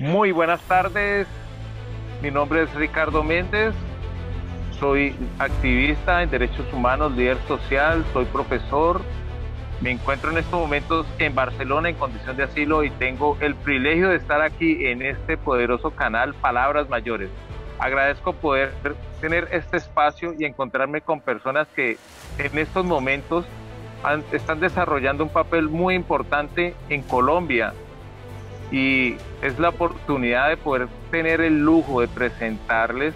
Muy buenas tardes, mi nombre es Ricardo Méndez, soy activista en derechos humanos, líder social, soy profesor. Me encuentro en estos momentos en Barcelona en condición de asilo y tengo el privilegio de estar aquí en este poderoso canal Palabras Mayores. Agradezco poder tener este espacio y encontrarme con personas que en estos momentos están desarrollando un papel muy importante en Colombia y es la oportunidad de poder tener el lujo de presentarles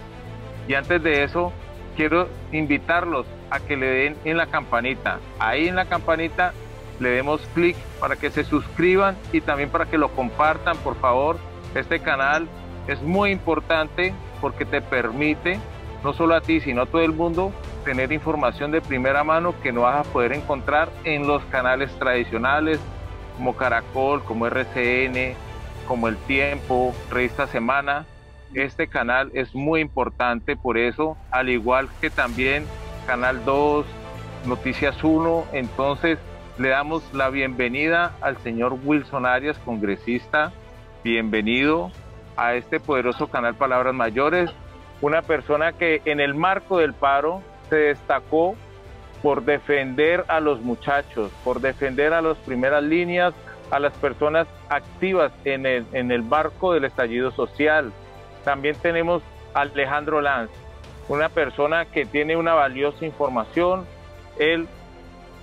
y antes de eso quiero invitarlos a que le den en la campanita. Ahí en la campanita le demos clic para que se suscriban y también para que lo compartan, por favor. Este canal es muy importante porque te permite, no solo a ti, sino a todo el mundo, tener información de primera mano que no vas a poder encontrar en los canales tradicionales como Caracol, como RCN, como El Tiempo, Revista Semana. Este canal es muy importante por eso, al igual que también Canal 2, Noticias 1. Entonces, le damos la bienvenida al señor Wilson Arias, congresista. Bienvenido a este poderoso canal Palabras Mayores. Una persona que en el marco del paro se destacó por defender a los muchachos, por defender a las primeras líneas, a las personas activas en el, barco del estallido social. También tenemos a Alejandro Lanz, una persona que tiene una valiosa información. Él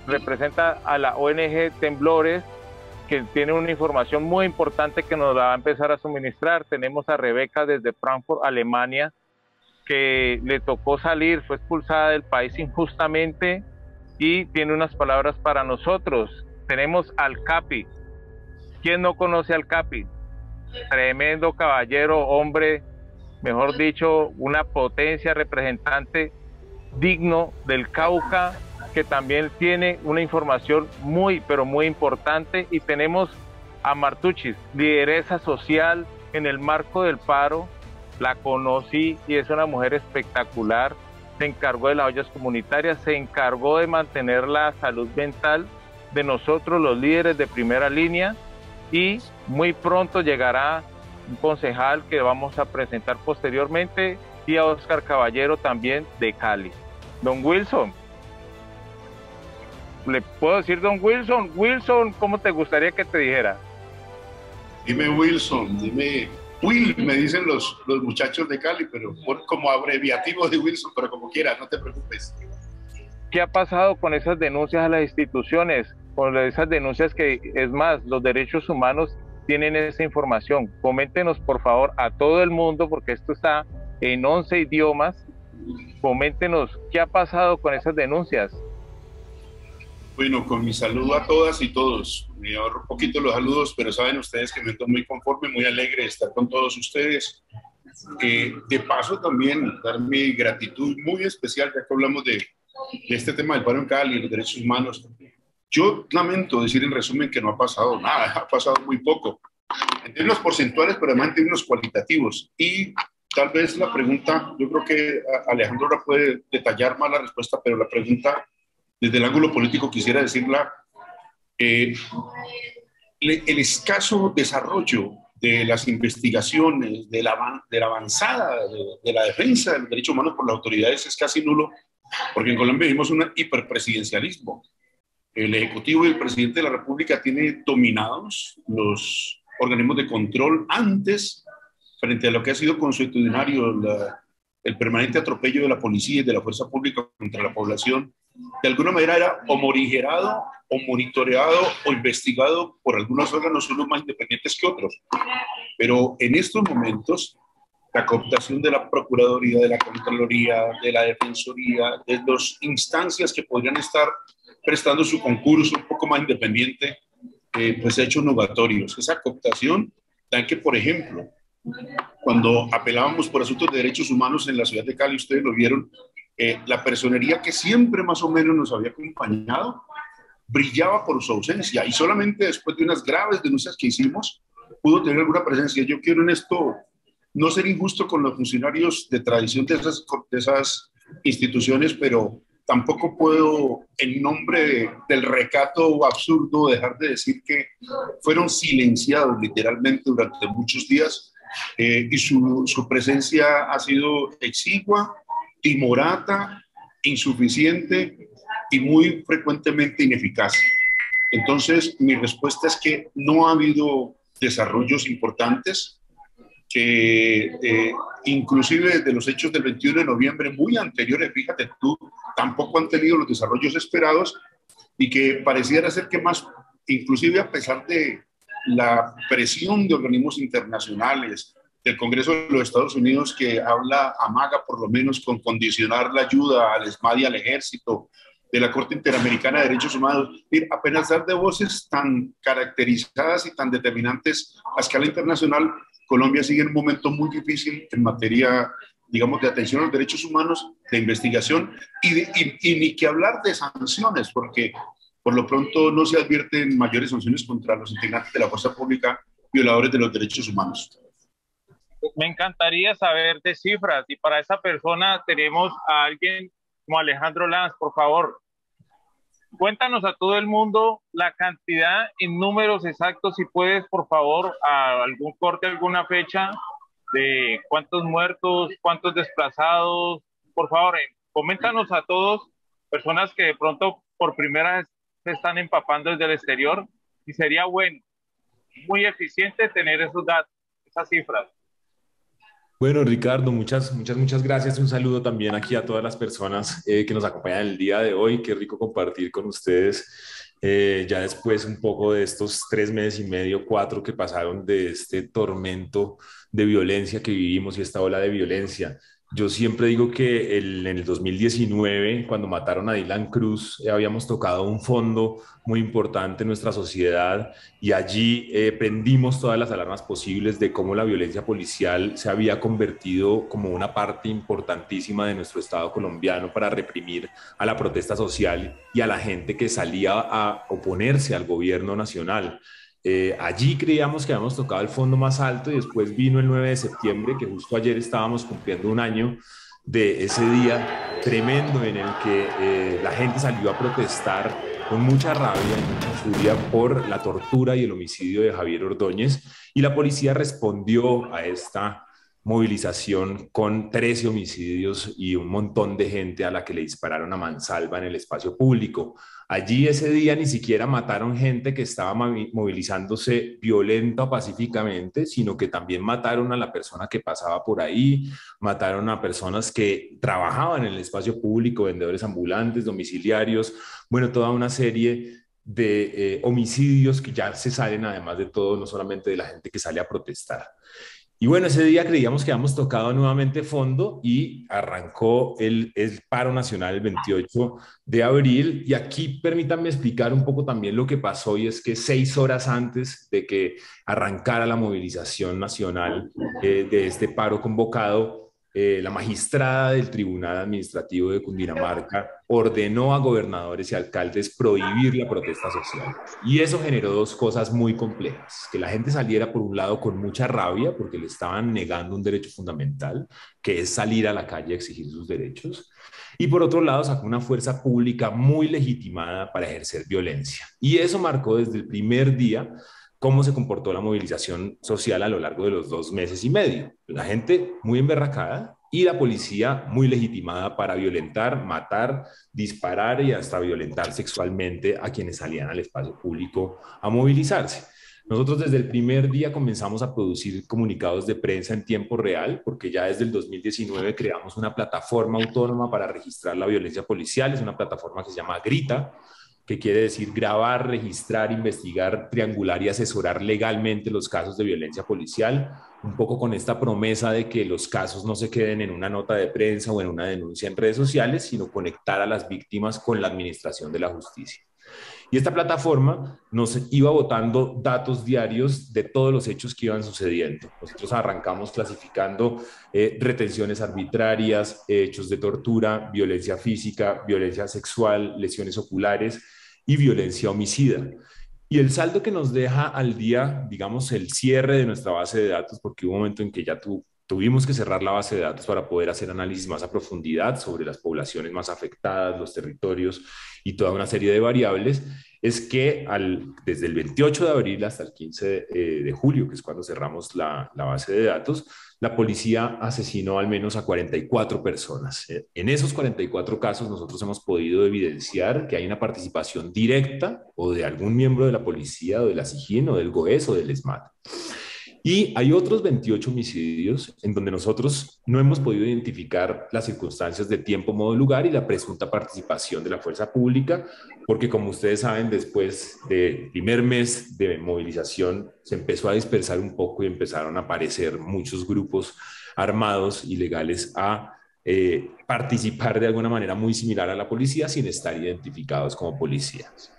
representa a la ONG Temblores, que tiene una información muy importante que nos la va a empezar a suministrar. Tenemos a Rebeca desde Frankfurt, Alemania, que le tocó salir, fue expulsada del país injustamente y tiene unas palabras para nosotros. Tenemos al Capi. ¿Quién no conoce al Capi? Tremendo caballero, hombre, mejor dicho, una potencia representante digno del Cauca, que también tiene una información muy, pero muy importante. Y tenemos a Martuchis, lideresa social en el marco del paro, la conocí y es una mujer espectacular. Se encargó de las ollas comunitarias, se encargó de mantener la salud mental de nosotros, los líderes de primera línea, y muy pronto llegará un concejal que vamos a presentar posteriormente y a Oscar Caballero también de Cali. Don Wilson, ¿le puedo decir don Wilson? Wilson, ¿cómo te gustaría que te dijera? Dime Wilson, dime Will, me dicen los, los muchachos de Cali, pero como abreviativo de Wilson, pero como quieras, no te preocupes. ¿Qué ha pasado con esas denuncias a las instituciones? Con esas denuncias que, es más, los derechos humanos tienen esa información. Coméntenos, por favor, a todo el mundo, porque esto está en 11 idiomas. Coméntenos qué ha pasado con esas denuncias. Bueno, con mi saludo a todas y todos. Me ahorro un poquito los saludos, pero saben ustedes que me estoy muy conforme, muy alegre de estar con todos ustedes. Eh, de paso también dar mi gratitud muy especial, ya que hablamos de, de este tema del paro en Cali los derechos humanos. Yo lamento decir en resumen que no ha pasado nada, ha pasado muy poco. En términos porcentuales, pero además en términos cualitativos. Y tal vez la pregunta, yo creo que Alejandro ahora puede detallar más la respuesta, pero la pregunta desde el ángulo político quisiera decirla, eh, el escaso desarrollo de las investigaciones, de la, de la avanzada de, la defensa de los derechos humanos por las autoridades es casi nulo, porque en Colombia vivimos un hiperpresidencialismo. El Ejecutivo y el Presidente de la República tienen dominados los organismos de control antes, frente a lo que ha sido consuetudinario el permanente atropello de la policía y de la fuerza pública contra la población de alguna manera era o morigerado o monitoreado o investigado por algunos órganos, unos más independientes que otros. Pero en estos momentos, la cooptación de la Procuraduría, de la Contraloría, de la Defensoría, de las instancias que podrían estar prestando su concurso un poco más independiente, eh, pues ha hecho novatorios. Esa cooptación dan que, por ejemplo, cuando apelábamos por asuntos de derechos humanos en la ciudad de Cali, ustedes lo vieron, eh, la personería que siempre más o menos nos había acompañado brillaba por su ausencia y solamente después de unas graves denuncias que hicimos pudo tener alguna presencia. Yo quiero en esto no ser injusto con los funcionarios de tradición de esas, de esas instituciones, pero tampoco puedo, en nombre del recato absurdo, dejar de decir que fueron silenciados literalmente durante muchos días eh, y su, su presencia ha sido exigua, timorata, insuficiente y muy frecuentemente ineficaz. Entonces, mi respuesta es que no ha habido desarrollos importantes, que eh, inclusive desde los hechos del 21 de noviembre, muy anteriores, fíjate tú, tampoco han tenido los desarrollos esperados y que pareciera ser que más, inclusive a pesar de la presión de organismos internacionales, del Congreso de los Estados Unidos que habla, amaga por lo menos con condicionar la ayuda al ESMAD y al ejército, de la Corte Interamericana de Derechos Humanos, apenas dar de voces tan caracterizadas y tan determinantes a escala internacional, Colombia sigue en un momento muy difícil en materia, digamos, de atención a los derechos humanos, de investigación y, y, ni que hablar de sanciones, porque por lo pronto no se advierten mayores sanciones contra los integrantes de la fuerza pública violadores de los derechos humanos. Me encantaría saber de cifras y para esa persona tenemos a alguien como Alejandro Lanz, por favor, cuéntanos a todo el mundo la cantidad en números exactos, si puedes, por favor, a algún corte, alguna fecha de cuántos muertos, cuántos desplazados, por favor, eh, coméntanos a todos, personas que de pronto por primera vez se están empapando desde el exterior, y sería bueno, muy eficiente tener esos datos, esas cifras. Bueno, Ricardo, muchas, muchas, muchas gracias. Un saludo también aquí a todas las personas eh, que nos acompañan el día de hoy. Qué rico compartir con ustedes eh, ya después un poco de estos tres meses y medio, cuatro que pasaron de este tormento de violencia que vivimos y esta ola de violencia. Yo siempre digo que en el 2019, cuando mataron a Dylan Cruz, eh, habíamos tocado un fondo muy importante en nuestra sociedad y allí eh, prendimos todas las alarmas posibles de cómo la violencia policial se había convertido como una parte importantísima de nuestro Estado colombiano para reprimir a la protesta social y a la gente que salía a oponerse al gobierno nacional. Eh, allí creíamos que habíamos tocado el fondo más alto y después vino el 9 de septiembre, que justo ayer estábamos cumpliendo un año de ese día tremendo en el que eh, la gente salió a protestar con mucha rabia y mucha furia por la tortura y el homicidio de Javier Ordóñez y la policía respondió a esta movilización con 13 homicidios y un montón de gente a la que le dispararon a mansalva en el espacio público. Allí ese día ni siquiera mataron gente que estaba movilizándose violenta o pacíficamente, sino que también mataron a la persona que pasaba por ahí, mataron a personas que trabajaban en el espacio público, vendedores ambulantes, domiciliarios, bueno, toda una serie de eh, homicidios que ya se salen además de todo, no solamente de la gente que sale a protestar. Y bueno, ese día creíamos que habíamos tocado nuevamente fondo y arrancó el, paro nacional el 28 de abril. Y aquí permítanme explicar un poco también lo que pasó y es que seis horas antes de que arrancara la movilización nacional eh, de este paro convocado, eh, la magistrada del Tribunal Administrativo de Cundinamarca ordenó a gobernadores y alcaldes prohibir la protesta social. Y eso generó dos cosas muy complejas. Que la gente saliera, por un lado, con mucha rabia porque le estaban negando un derecho fundamental, que es salir a la calle a exigir sus derechos. Y por otro lado, sacó una fuerza pública muy legitimada para ejercer violencia. Y eso marcó desde el primer día cómo se comportó la movilización social a lo largo de los dos meses y medio. La gente muy emberracada y la policía muy legitimada para violentar, matar, disparar y hasta violentar sexualmente a quienes salían al espacio público a movilizarse. Nosotros desde el primer día comenzamos a producir comunicados de prensa en tiempo real, porque ya desde el 2019 creamos una plataforma autónoma para registrar la violencia policial, es una plataforma que se llama Grita, que quiere decir grabar, registrar, investigar, triangular y asesorar legalmente los casos de violencia policial, un poco con esta promesa de que los casos no se queden en una nota de prensa o en una denuncia en redes sociales, sino conectar a las víctimas con la administración de la justicia. Y esta plataforma nos iba botando datos diarios de todos los hechos que iban sucediendo. Nosotros arrancamos clasificando eh, retenciones arbitrarias, hechos de tortura, violencia física, violencia sexual, lesiones oculares y violencia homicida. Y el saldo que nos deja al día, digamos, el cierre de nuestra base de datos, porque hubo un momento en que ya tuvimos que cerrar la base de datos para poder hacer análisis más a profundidad sobre las poblaciones más afectadas, los territorios y toda una serie de variables, es que al, desde el 28 de abril hasta el 15 de, de julio, que es cuando cerramos la base de datos, la policía asesinó al menos a 44 personas. Eh, en esos 44 casos nosotros hemos podido evidenciar que hay una participación directa o de algún miembro de la policía o de la SIGIN o del GOES o del ESMAD. Y hay otros 28 homicidios en donde nosotros no hemos podido identificar las circunstancias de tiempo, modo, lugar y la presunta participación de la fuerza pública, porque como ustedes saben, después del primer mes de movilización se empezó a dispersar un poco y empezaron a aparecer muchos grupos armados ilegales a eh, participar de alguna manera muy similar a la policía sin estar identificados como policías.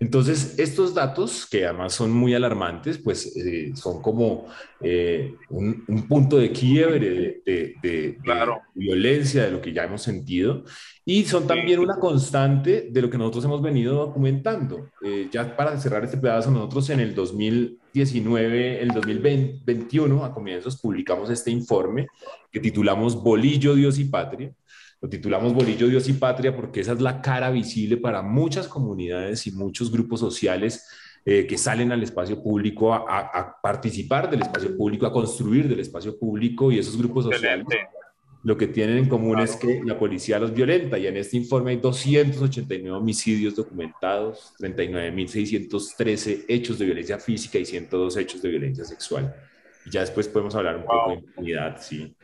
Entonces, estos datos, que además son muy alarmantes, pues eh, son como eh, un, punto de quiebre de, violencia, de lo que ya hemos sentido, y son también una constante de lo que nosotros hemos venido documentando. ya para cerrar este pedazo, nosotros en el 2019, el 2021, a comienzos, publicamos este informe que titulamos Bolillo, Dios y Patria. Lo titulamos Bolillo, Dios y Patria porque esa es la cara visible para muchas comunidades y muchos grupos sociales eh, que salen al espacio público a, participar del espacio público, a construir del espacio público y esos grupos sociales lo que tienen en común es que la policía los violenta y en este informe hay 289 homicidios documentados, 39.613 hechos de violencia física y 102 hechos de violencia sexual. Y ya después podemos hablar un poco de impunidad, sí.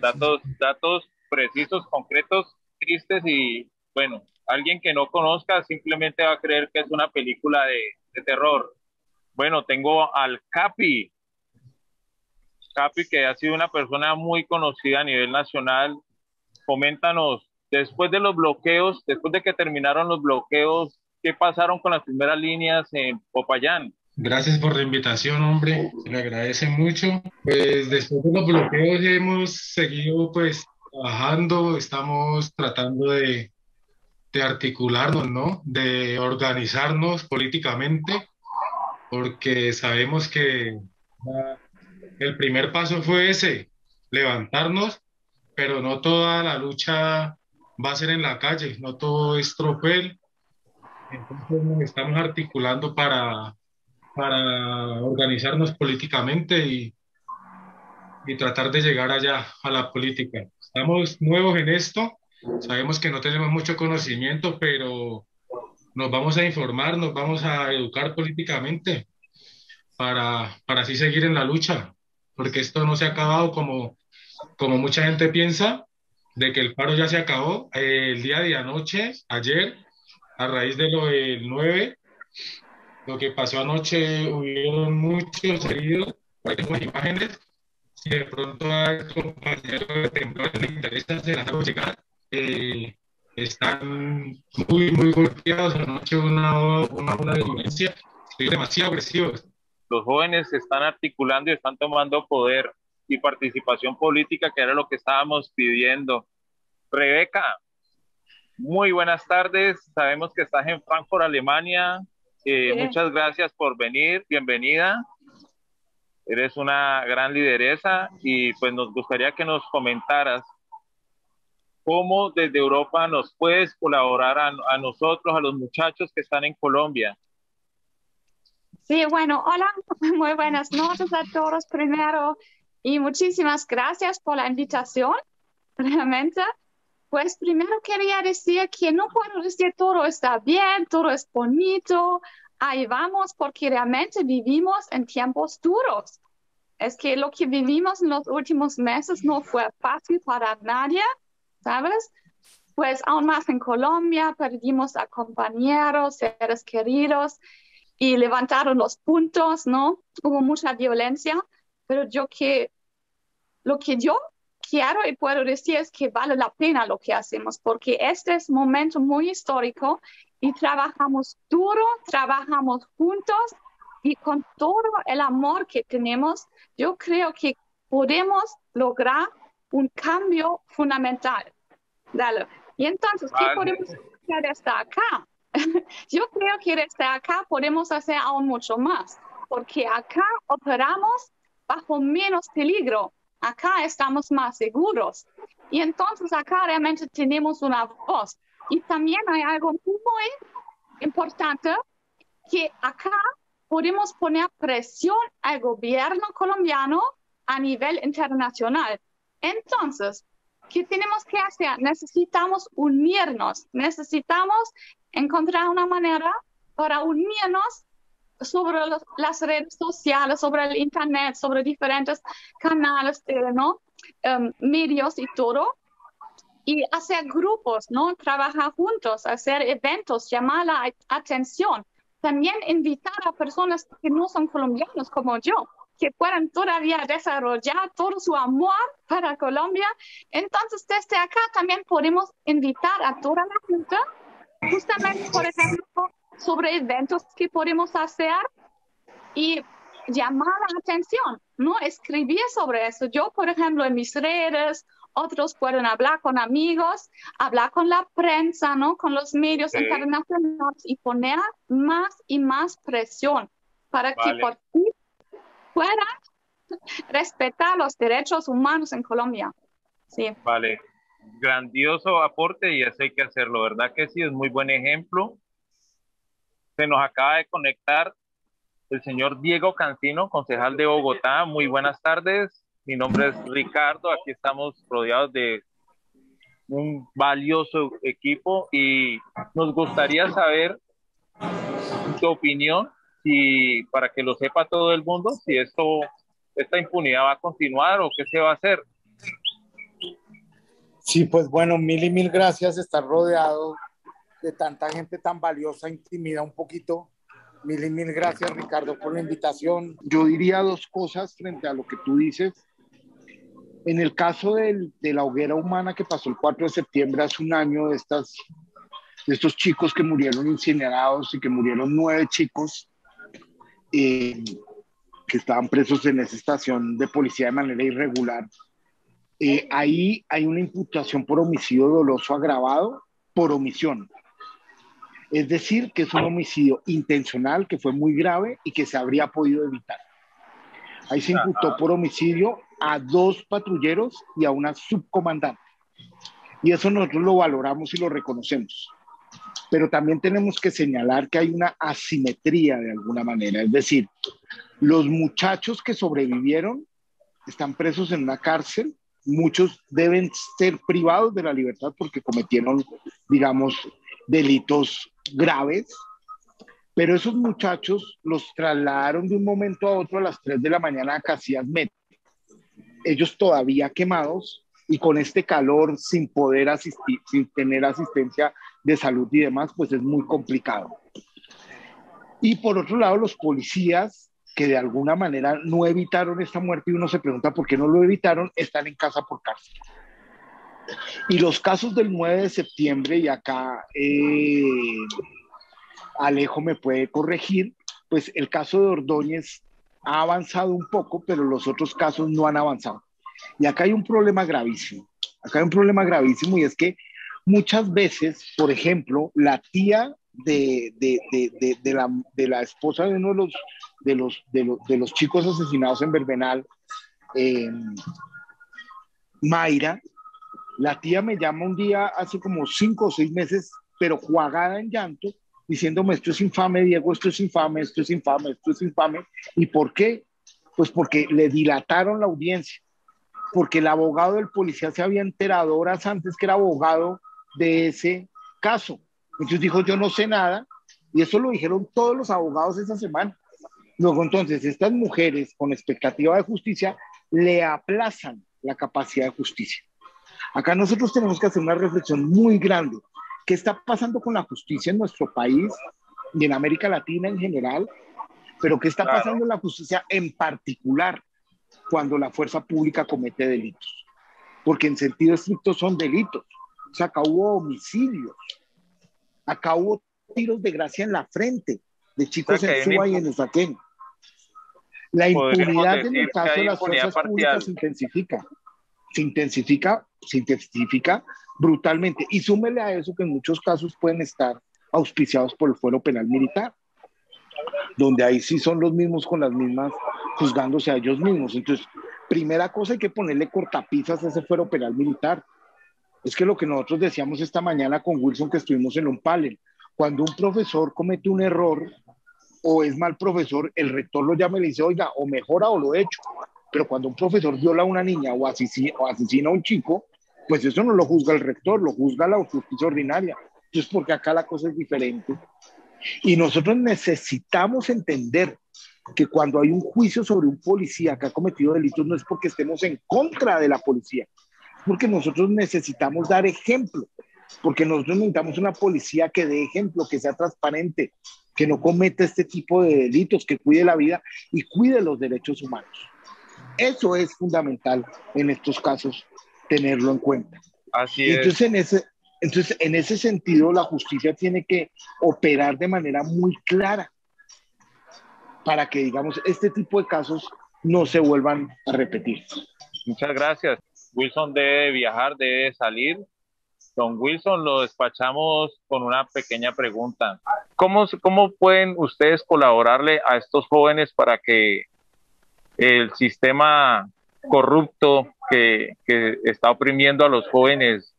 Datos, datos precisos, concretos, tristes y bueno, alguien que no conozca simplemente va a creer que es una película de, de terror. Bueno, tengo al Capi, Capi, que ha sido una persona muy conocida a nivel nacional. Coméntanos, después de los bloqueos, después de que terminaron los bloqueos, ¿qué pasaron con las primeras líneas en Popayán? Gracias por la invitación, hombre. Se le agradece mucho. Pues después de los bloqueos hemos seguido pues trabajando, estamos tratando de, de articularnos, ¿no? De organizarnos políticamente, porque sabemos que el primer paso fue ese, levantarnos, pero no toda la lucha va a ser en la calle, no todo es tropel. Entonces nos estamos articulando para para organizarnos políticamente y, y tratar de llegar allá a la política. Estamos nuevos en esto, sabemos que no tenemos mucho conocimiento, pero nos vamos a informar, nos vamos a educar políticamente para, para así seguir en la lucha, porque esto no se ha acabado como, como mucha gente piensa, de que el paro ya se acabó. el día de anoche, ayer, a raíz de lo del 9, lo que pasó anoche, hubieron muchos heridos, hay imágenes. Si de pronto hay compañeros de temblor les interesa, hago llegar. Eh, están muy, muy golpeados. Anoche una, una de violencia, demasiado agresivos. Los jóvenes se están articulando y están tomando poder y participación política, que era lo que estábamos pidiendo. Rebeca, muy buenas tardes. Sabemos que estás en Frankfurt, Alemania. Eh, muchas gracias por venir, bienvenida. Eres una gran lideresa y pues nos gustaría que nos comentaras cómo desde Europa nos puedes colaborar a, a nosotros, a los muchachos que están en Colombia. Sí, bueno, hola, muy buenas noches a todos primero y muchísimas gracias por la invitación, realmente. Pues primero quería decir que no puedo decir todo está bien, todo es bonito, ahí vamos porque realmente vivimos en tiempos duros. Es que lo que vivimos en los últimos meses no fue fácil para nadie, ¿sabes? Pues aún más en Colombia perdimos a compañeros, seres queridos y levantaron los puntos, ¿no? Hubo mucha violencia, pero yo que lo que yo quiero y puedo decir es que vale la pena lo que hacemos, porque este es un momento muy histórico y trabajamos duro, trabajamos juntos y con todo el amor que tenemos, yo creo que podemos lograr un cambio fundamental. Dale. Y entonces, ¿qué podemos hacer desde acá? yo creo que desde acá podemos hacer aún mucho más, porque acá operamos bajo menos peligro, acá estamos más seguros. Y entonces acá realmente tenemos una voz. Y también hay algo muy importante que acá podemos poner presión al gobierno colombiano a nivel internacional. Entonces, ¿qué tenemos que hacer? Necesitamos unirnos, necesitamos encontrar una manera para unirnos sobre las redes sociales, sobre el Internet, sobre diferentes canales, ¿no? Em, medios y todo, y hacer grupos, ¿no? Trabajar juntos, hacer eventos, llamar la atención. También invitar a personas que no son colombianos como yo, que puedan todavía desarrollar todo su amor para Colombia. Entonces, desde acá también podemos invitar a toda la gente, justamente, por ejemplo, sobre eventos que podemos hacer y llamar la atención, ¿no? Escribir sobre eso. Yo, por ejemplo, en mis redes, otros pueden hablar con amigos, hablar con la prensa, ¿no? Con los medios internacionales y poner más y más presión para que por fin puedan respetar los derechos humanos en Colombia. Sí. Vale. Grandioso aporte y eso hay que hacerlo, ¿verdad que sí? Es muy buen ejemplo. Se nos acaba de conectar el señor Diego Cancino, concejal de Bogotá. Muy buenas tardes. Mi nombre es Ricardo. Aquí estamos rodeados de un valioso equipo y nos gustaría saber tu opinión y para que lo sepa todo el mundo si esto esta impunidad va a continuar o qué se va a hacer. Sí, pues bueno, mil y mil gracias. Estar rodeado de tanta gente tan valiosa intimida un poquito Mil y mil gracias, Ricardo, por la invitación. Yo diría dos cosas frente a lo que tú dices. En el caso de la hoguera humana que pasó el 4 de septiembre hace un año, de estos chicos que murieron incinerados y que murieron nueve chicos eh, que estaban presos en esa estación de policía de manera irregular, eh, ahí hay una imputación por homicidio doloso agravado por omisión. Es decir, que es un homicidio intencional que fue muy grave y que se habría podido evitar. Ahí se imputó por homicidio a dos patrulleros y a una subcomandante. Y eso nosotros lo valoramos y lo reconocemos. Pero también tenemos que señalar que hay una asimetría de alguna manera. Es decir, los muchachos que sobrevivieron están presos en una cárcel. Muchos deben ser privados de la libertad porque cometieron, digamos, delitos graves, pero esos muchachos los trasladaron de un momento a otro a las 3 de la mañana a Casillas Met. Ellos todavía quemados y con este calor, sin poder asistir, sin tener asistencia de salud y demás, pues es muy complicado. Y por otro lado, los policías que de alguna manera no evitaron esta muerte y uno se pregunta por qué no lo evitaron, están en casa por cárcel. Y los casos del 9 de septiembre, y acá eh, Alejo me puede corregir, pues el caso de Ordóñez ha avanzado un poco, pero los otros casos no han avanzado. Y acá hay un problema gravísimo. Acá hay un problema gravísimo y es que muchas veces, por ejemplo, la tía de, de, de, de la, la, esposa de uno de los, de los, de los, chicos asesinados en Verbenal, eh, Mayra, la tía me llama un día hace como cinco o seis meses, pero jugada en llanto, diciéndome esto es infame, Diego, esto es infame, esto es infame, esto es infame. ¿Y por qué? Pues porque le dilataron la audiencia, porque el abogado del policía se había enterado horas antes que era abogado de ese caso. Entonces dijo, yo no sé nada, y eso lo dijeron todos los abogados esa semana. Luego entonces estas mujeres con expectativa de justicia le aplazan la capacidad de justicia. Acá nosotros tenemos que hacer una reflexión muy grande. ¿Qué está pasando con la justicia en nuestro país y en América Latina en general? Pero ¿qué está pasando en la justicia en particular cuando la fuerza pública comete delitos? Porque en sentido estricto son delitos. O sea, acá hubo homicidios. Acá hubo tiros de gracia en la frente de chicos en Suba y en Usaquén. La impunidad en el caso de las fuerzas públicas se intensifica se intensifica, se intensifica brutalmente. Y súmele a eso que en muchos casos pueden estar auspiciados por el fuero penal militar, donde ahí sí son los mismos con las mismas, juzgándose a ellos mismos. Entonces, primera cosa hay que ponerle cortapisas a ese fuero penal militar. Es que lo que nosotros decíamos esta mañana con Wilson que estuvimos en un panel, cuando un profesor comete un error o es mal profesor, el rector lo llama y le dice, oiga, o mejora o lo he hecho. Pero cuando un profesor viola a una niña o asesina, o asesina a un chico, pues eso no lo juzga el rector, lo juzga la justicia ordinaria. Entonces, porque acá la cosa es diferente. Y nosotros necesitamos entender que cuando hay un juicio sobre un policía que ha cometido delitos no es porque estemos en contra de la policía, es porque nosotros necesitamos dar ejemplo, porque nosotros necesitamos una policía que dé ejemplo, que sea transparente, que no cometa este tipo de delitos, que cuide la vida y cuide los derechos humanos. Eso es fundamental en estos casos, tenerlo en cuenta. Así entonces, En ese, entonces, en ese sentido, la justicia tiene que operar de manera muy clara para que, digamos, este tipo de casos no se vuelvan a repetir. Muchas gracias. Wilson debe viajar, debe salir. Don Wilson, lo despachamos con una pequeña pregunta. ¿Cómo, cómo pueden ustedes colaborarle a estos jóvenes para que el sistema corrupto que, que está oprimiendo a los jóvenes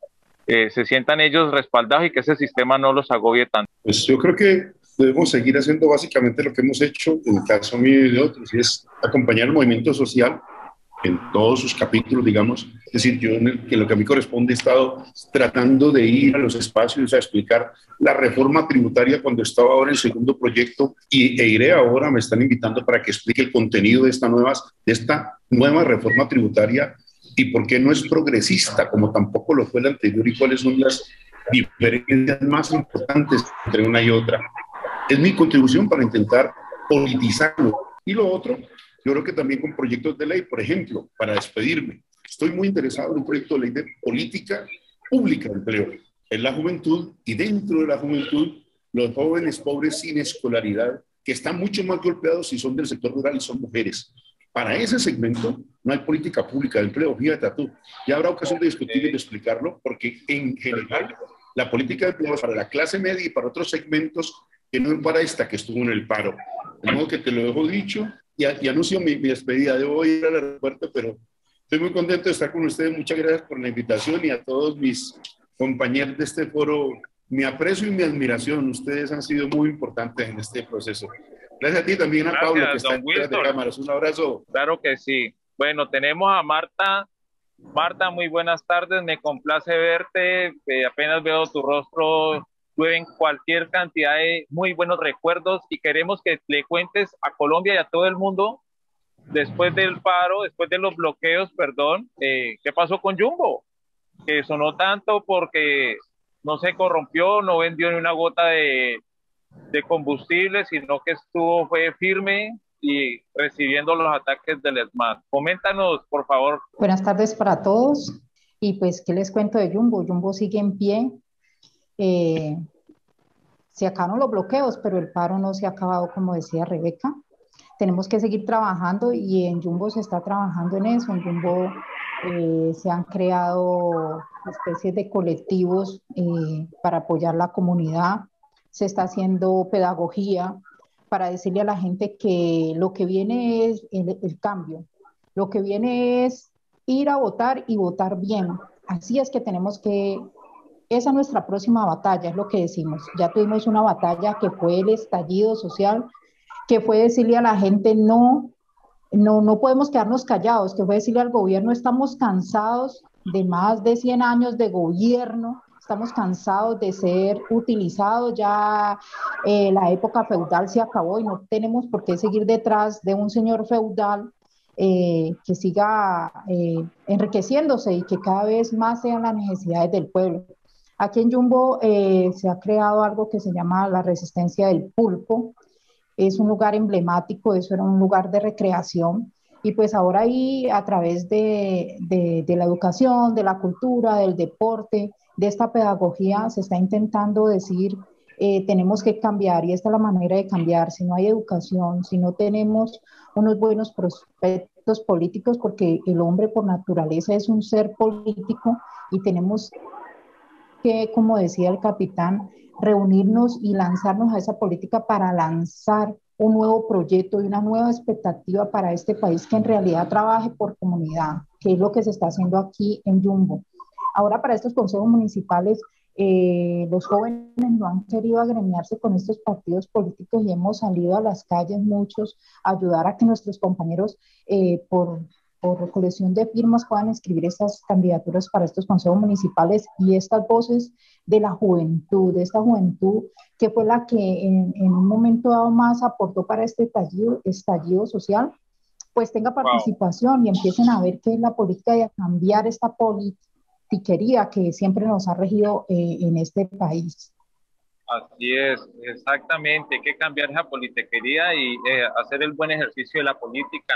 eh, se sientan ellos respaldados y que ese sistema no los agobie tanto? Pues yo creo que debemos seguir haciendo básicamente lo que hemos hecho en el caso mío y de otros, y es acompañar el movimiento social en todos sus capítulos, digamos. Es decir, yo en, el, que lo que a mí corresponde he estado tratando de ir a los espacios a explicar la reforma tributaria cuando estaba ahora en el segundo proyecto y, e iré ahora, me están invitando para que explique el contenido de esta, nuevas, de esta nueva reforma tributaria y por qué no es progresista, como tampoco lo fue la anterior y cuáles son las diferencias más importantes entre una y otra es mi contribución para intentar politizarlo. Y lo otro, yo creo que también con proyectos de ley, por ejemplo, para despedirme, estoy muy interesado en un proyecto de ley de política pública de empleo en la juventud y dentro de la juventud los jóvenes pobres sin escolaridad que están mucho más golpeados si son del sector rural y son mujeres. Para ese segmento no hay política pública de empleo, fíjate tú. Ya habrá ocasión de discutir y de explicarlo, porque en general la política de empleo es para la clase media y para otros segmentos que no es para esta que estuvo en el paro. De modo que te lo dejo dicho y, y anuncio mi, mi, despedida. Debo ir al aeropuerto, pero estoy muy contento de estar con ustedes. Muchas gracias por la invitación y a todos mis compañeros de este foro. Mi aprecio y mi admiración. Ustedes han sido muy importantes en este proceso. Gracias a ti también, a Pablo, que está detrás de cámaras. Un abrazo. Claro que sí. Bueno, tenemos a Marta. Marta, muy buenas tardes. Me complace verte. Eh, apenas veo tu rostro en cualquier cantidad de muy buenos recuerdos y queremos que le cuentes a Colombia y a todo el mundo después del paro, después de los bloqueos, perdón, eh, ¿qué pasó con Jumbo? Que sonó tanto porque no se corrompió, no vendió ni una gota de, de combustible, sino que estuvo, fue firme y recibiendo los ataques del ESMAD. Coméntanos, por favor. Buenas tardes para todos. Y pues, ¿qué les cuento de Jumbo? Jumbo sigue en pie, eh, se acabaron los bloqueos, pero el paro no se ha acabado, como decía Rebeca. Tenemos que seguir trabajando y en Jumbo se está trabajando en eso. En Jumbo eh, se han creado especies de colectivos eh, para apoyar la comunidad. Se está haciendo pedagogía para decirle a la gente que lo que viene es el cambio. Lo que viene es ir a votar y votar bien. Así es que tenemos que esa es nuestra próxima batalla, es lo que decimos. Ya tuvimos una batalla que fue el estallido social, que fue decirle a la gente no, no, no podemos quedarnos callados, que fue decirle al gobierno estamos cansados de más de 100 años de gobierno, estamos cansados de ser utilizados, ya eh, la época feudal se acabó y no tenemos por qué seguir detrás de un señor feudal eh, que siga eh, enriqueciéndose y que cada vez más sean las necesidades del pueblo. Aquí en Jumbo eh, se ha creado algo que se llama la resistencia del pulpo. Es un lugar emblemático, eso era un lugar de recreación. Y pues ahora ahí, a través de, la educación, de la cultura, del deporte, de esta pedagogía, se está intentando decir, eh, tenemos que cambiar y esta es la manera de cambiar. Si no hay educación, si no tenemos unos buenos prospectos políticos, porque el hombre por naturaleza es un ser político y tenemos que, como decía el capitán, reunirnos y lanzarnos a esa política para lanzar un nuevo proyecto y una nueva expectativa para este país que en realidad trabaje por comunidad, que es lo que se está haciendo aquí en Jumbo. Ahora para estos consejos municipales, eh, los jóvenes no han querido agremiarse con estos partidos políticos y hemos salido a las calles muchos a ayudar a que nuestros compañeros eh, por, por recolección de firmas puedan escribir estas candidaturas para estos consejos municipales y estas voces de la juventud, de esta juventud que fue la que en, un momento dado más aportó para este estallido, estallido social, pues tenga participación y empiecen a ver qué es la política y a cambiar esta politiquería que siempre nos ha regido eh, en este país. Así es, exactamente, hay que cambiar esa politiquería y eh, hacer el buen ejercicio de la política.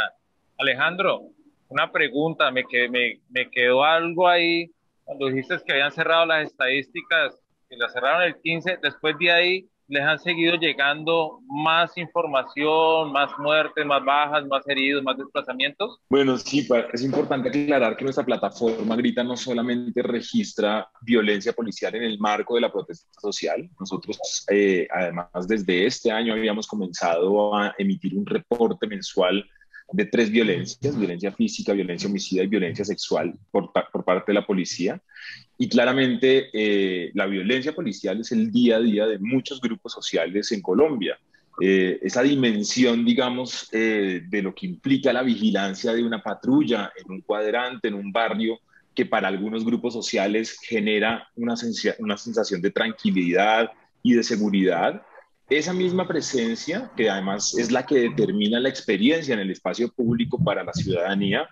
Alejandro, una pregunta, me, me, me quedó algo ahí cuando dijiste que habían cerrado las estadísticas, que las cerraron el 15, después de ahí les han seguido llegando más información, más muertes, más bajas, más heridos, más desplazamientos? Bueno, sí, es importante aclarar que nuestra plataforma Grita no solamente registra violencia policial en el marco de la protesta social, nosotros eh, además desde este año habíamos comenzado a emitir un reporte mensual de tres violencias, violencia física, violencia homicida y violencia sexual por, por parte de la policía. Y claramente eh, la violencia policial es el día a día de muchos grupos sociales en Colombia. Eh, esa dimensión, digamos, eh, de lo que implica la vigilancia de una patrulla en un cuadrante, en un barrio, que para algunos grupos sociales genera una, una sensación de tranquilidad y de seguridad, esa misma presencia, que además es la que determina la experiencia en el espacio público para la ciudadanía,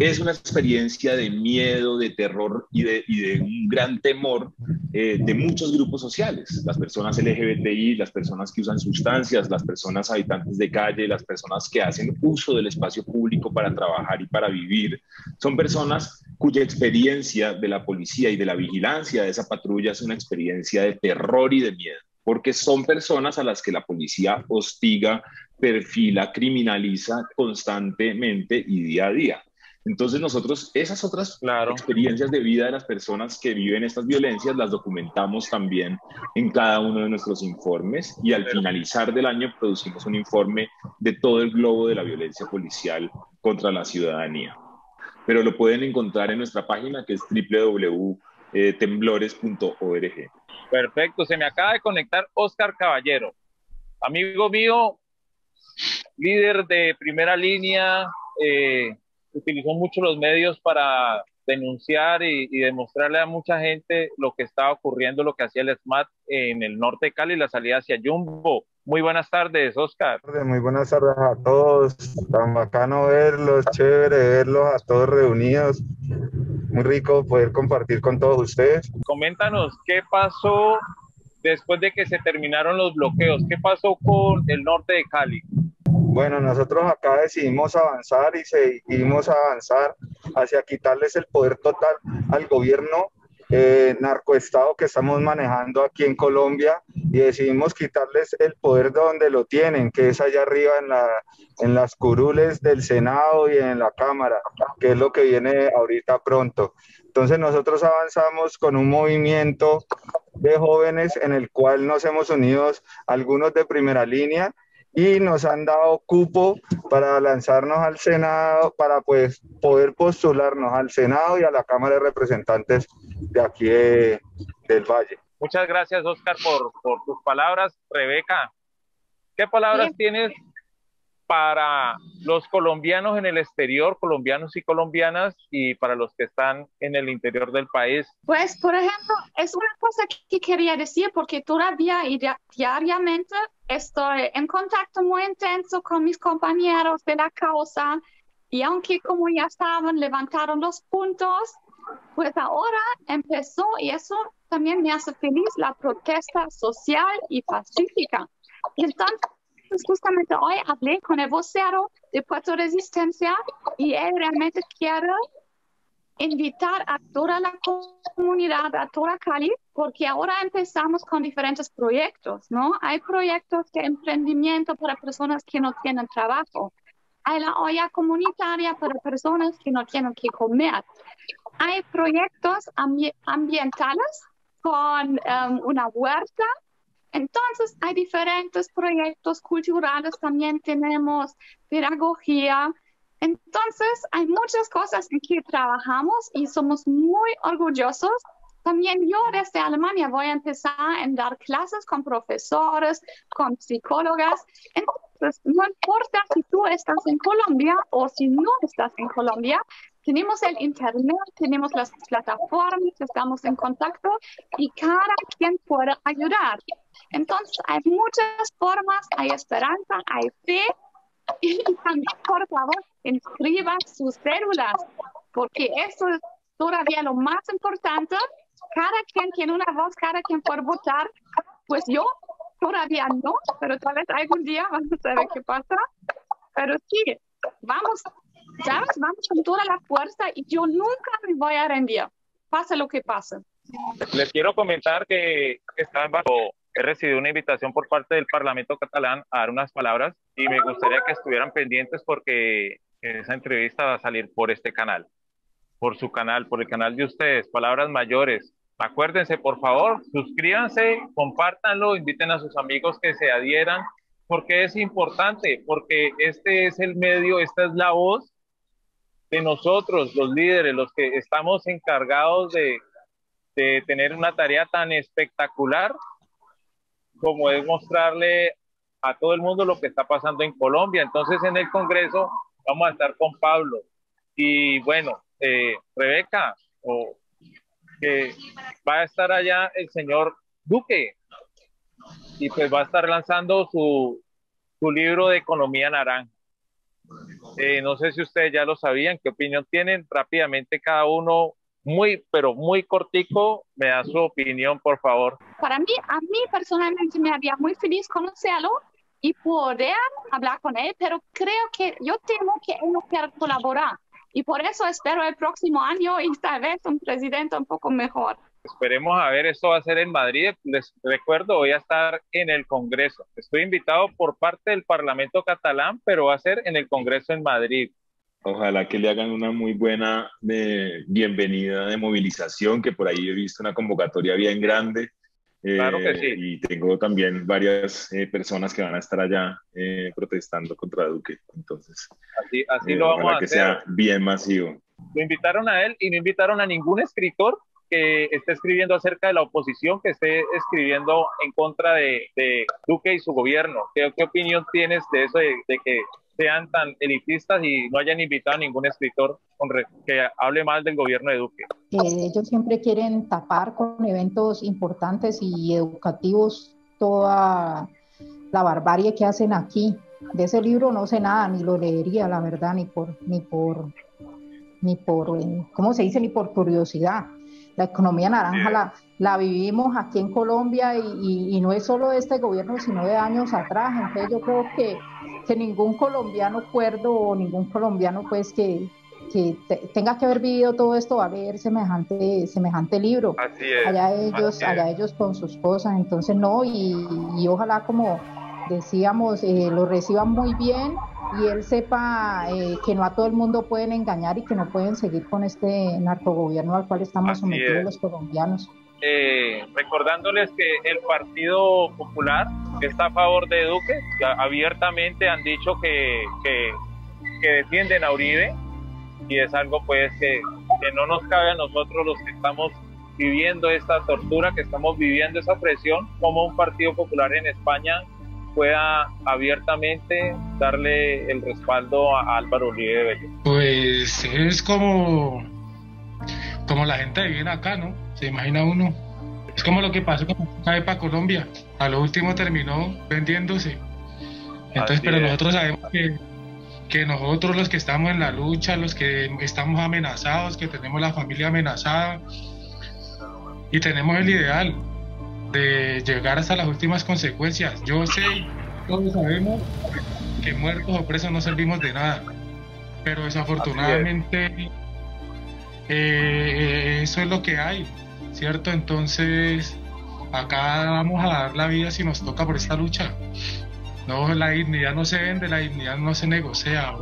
es una experiencia de miedo, de terror y de, un gran temor eh, de muchos grupos sociales, las personas LGBTI, las personas que usan sustancias, las personas habitantes de calle, las personas que hacen uso del espacio público para trabajar y para vivir. Son personas cuya experiencia de la policía y de la vigilancia de esa patrulla es una experiencia de terror y de miedo porque son personas a las que la policía hostiga, perfila, criminaliza constantemente y día a día. Entonces nosotros esas otras experiencias de vida de las personas que viven estas violencias las documentamos también en cada uno de nuestros informes y al finalizar del año producimos un informe de todo el globo de la violencia policial contra la ciudadanía. Pero lo pueden encontrar en nuestra página que es www.temblores.org. Perfecto, se me acaba de conectar Oscar Caballero, amigo mío, líder de primera línea, eh, utilizó mucho los medios para denunciar y, demostrarle a mucha gente lo que estaba ocurriendo, lo que hacía el SMAT en el norte de Cali, la salida hacia Jumbo. Muy buenas tardes, Oscar. Muy buenas tardes a todos. Tan bacano verlos, chévere verlos a todos reunidos muy rico poder compartir con todos ustedes. Coméntanos qué pasó después de que se terminaron los bloqueos, qué pasó con el norte de Cali. Bueno, nosotros acá decidimos avanzar y seguimos a avanzar hacia quitarles el poder total al gobierno eh, narcoestado que estamos manejando aquí en Colombia y decidimos quitarles el poder de donde lo tienen, que es allá arriba en, la, en las curules del Senado y en la Cámara, que es lo que viene ahorita pronto. Entonces nosotros avanzamos con un movimiento de jóvenes en el cual nos hemos unido algunos de primera línea y nos han dado cupo para lanzarnos al Senado, para pues poder postularnos al Senado y a la Cámara de Representantes de aquí del Valle. Muchas gracias, Oscar, por, por tus palabras. Rebeca, ¿qué palabras tienes para los colombianos en el exterior, colombianos y colombianas, y para los que están en el interior del país? Pues, por ejemplo, es una cosa que quería decir porque todavía y diariamente estoy en contacto muy intenso con mis compañeros de la causa y aunque como ya saben, levantaron los puntos, pues ahora empezó y eso también me hace feliz la protesta social y pacífica. Entonces, justamente hoy hablé con el vocero de Puerto Resistencia y él realmente quiere invitar a toda la comunidad, a toda Cali, porque ahora empezamos con diferentes proyectos, ¿no? Hay proyectos de emprendimiento para personas que no tienen trabajo. Hay la olla comunitaria para personas que no tienen que comer. Hay proyectos ambientales con um, una huerta Entonces, hay diferentes proyectos culturales, también tenemos pedagogía. Entonces, hay muchas cosas en que trabajamos y somos muy orgullosos. También yo desde Alemania voy a empezar a dar clases con profesores, con psicólogas. Entonces, no importa si tú estás en Colombia o si no estás en Colombia, tenemos el Internet, tenemos las plataformas, estamos en contacto y cada quien puede ayudar. Entonces, hay muchas formas, hay esperanza, hay fe y también, por favor, inscriban sus células, porque eso es todavía lo más importante. Cada quien tiene una voz, cada quien puede votar. Pues yo todavía no, pero tal vez algún día vamos a ver qué pasa. Pero sí, vamos ¿sabes? Vamos con toda la fuerza y yo nunca me voy a rendir, pase lo que pase. Les quiero comentar que están bajo, he recibido una invitación por parte del Parlamento catalán a dar unas palabras y me gustaría que estuvieran pendientes porque esa entrevista va a salir por este canal, por su canal, por el canal de ustedes, Palabras Mayores. Acuérdense, por favor, suscríbanse, compártanlo, inviten a sus amigos que se adhieran, porque es importante, porque este es el medio, esta es la voz de nosotros, los líderes, los que estamos encargados de, de tener una tarea tan espectacular como es mostrarle a todo el mundo lo que está pasando en Colombia. Entonces en el Congreso vamos a estar con Pablo. Y bueno, eh, Rebeca, o, que va a estar allá el señor Duque y pues va a estar lanzando su, su libro de economía naranja. Eh, no sé si ustedes ya lo sabían, qué opinión tienen. Rápidamente cada uno, muy, pero muy cortico, me da su opinión, por favor. Para mí, a mí personalmente me había muy feliz conocerlo y poder hablar con él, pero creo que yo temo que él no quiere colaborar. Y por eso espero el próximo año y tal vez un presidente un poco mejor. Esperemos a ver, esto va a ser en Madrid. Les recuerdo, voy a estar en el Congreso. Estoy invitado por parte del Parlamento catalán, pero va a ser en el Congreso en Madrid. Ojalá que le hagan una muy buena eh, bienvenida de movilización, que por ahí he visto una convocatoria bien grande. claro que sí. Eh, y tengo también varias eh, personas que van a estar allá protestando contra Duque. Entonces, así, así lo vamos a que sea bien masivo. Lo invitaron a él y no invitaron a ningún escritor que esté escribiendo acerca de la oposición, que esté escribiendo en contra de, Duque y su gobierno. ¿Qué, opinión tienes de eso, de, que sean tan elitistas y no hayan invitado a ningún escritor que hable mal del gobierno de Duque? ellos siempre quieren tapar con eventos importantes y educativos toda la barbarie que hacen aquí. De ese libro no sé nada, ni lo leería, la verdad, ni por, ni por, ni por, eh, ¿cómo se dice? Ni por curiosidad. La economía naranja la, la, vivimos aquí en Colombia y, y, no es solo de este gobierno, sino de años atrás. Entonces yo creo que, que ningún colombiano cuerdo o ningún colombiano pues que, que tenga que haber vivido todo esto va a leer semejante, semejante libro. Así es, allá ellos, allá ellos con sus cosas. Entonces no, y, y ojalá como decíamos, eh, lo reciban muy bien y él sepa eh, que no a todo el mundo pueden engañar y que no pueden seguir con este narcogobierno al cual estamos sometidos los colombianos. Eh, recordándoles que el Partido Popular está a favor de Duque, abiertamente han dicho que, que, que, defienden a Uribe y es algo pues que, que no nos cabe a nosotros los que estamos viviendo esta tortura, que estamos viviendo esa presión, como un Partido Popular en España pueda abiertamente darle el respaldo a Álvaro Uribe Bello? Pues es como, como la gente viene acá, ¿no? Se imagina uno. Es como lo que pasó con para Colombia. A lo último terminó vendiéndose. Entonces, pero nosotros sabemos que, que nosotros los que estamos en la lucha, los que estamos amenazados, que tenemos la familia amenazada y tenemos el ideal, de llegar hasta las últimas consecuencias. Yo sé, todos sabemos que muertos o presos no servimos de nada, pero desafortunadamente eh, eso es lo que hay, ¿cierto? Entonces, acá vamos a dar la vida si nos toca por esta lucha. No, la dignidad no se vende, la dignidad no se negocia,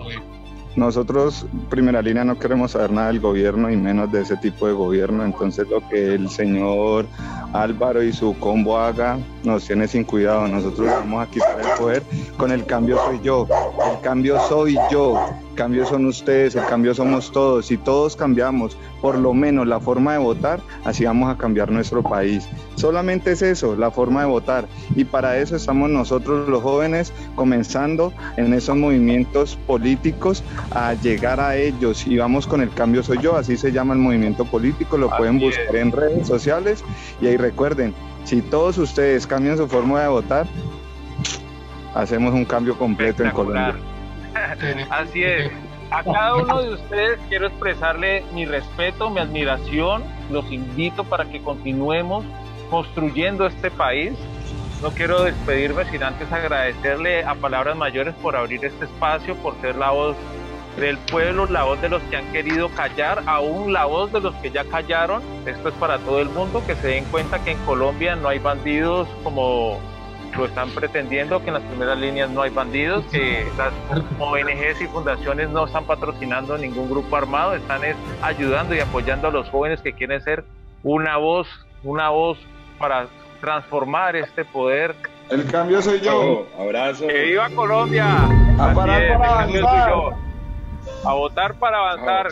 nosotros, primera línea, no queremos saber nada del gobierno y menos de ese tipo de gobierno. Entonces, lo que el señor Álvaro y su combo haga nos tiene sin cuidado. Nosotros vamos a quitar el poder. Con el cambio soy yo. El cambio soy yo. Cambio son ustedes. El cambio somos todos. Si todos cambiamos, por lo menos la forma de votar, así vamos a cambiar nuestro país. Solamente es eso, la forma de votar. Y para eso estamos nosotros los jóvenes comenzando en esos movimientos políticos a llegar a ellos. Y vamos con el cambio soy yo, así se llama el movimiento político, lo pueden buscar en redes sociales. Y ahí recuerden, si todos ustedes cambian su forma de votar, hacemos un cambio completo en Colombia. Así es. A cada uno de ustedes quiero expresarle mi respeto, mi admiración. Los invito para que continuemos construyendo este país. No quiero despedirme sin antes agradecerle a Palabras Mayores por abrir este espacio, por ser la voz del pueblo, la voz de los que han querido callar, aún la voz de los que ya callaron. Esto es para todo el mundo, que se den cuenta que en Colombia no hay bandidos como lo están pretendiendo, que en las primeras líneas no hay bandidos, que las ONGs y fundaciones no están patrocinando ningún grupo armado, están ayudando y apoyando a los jóvenes que quieren ser una voz, una voz para transformar este poder. El cambio soy yo. abrazo. Que viva Colombia. A parar para avanzar. A votar para avanzar.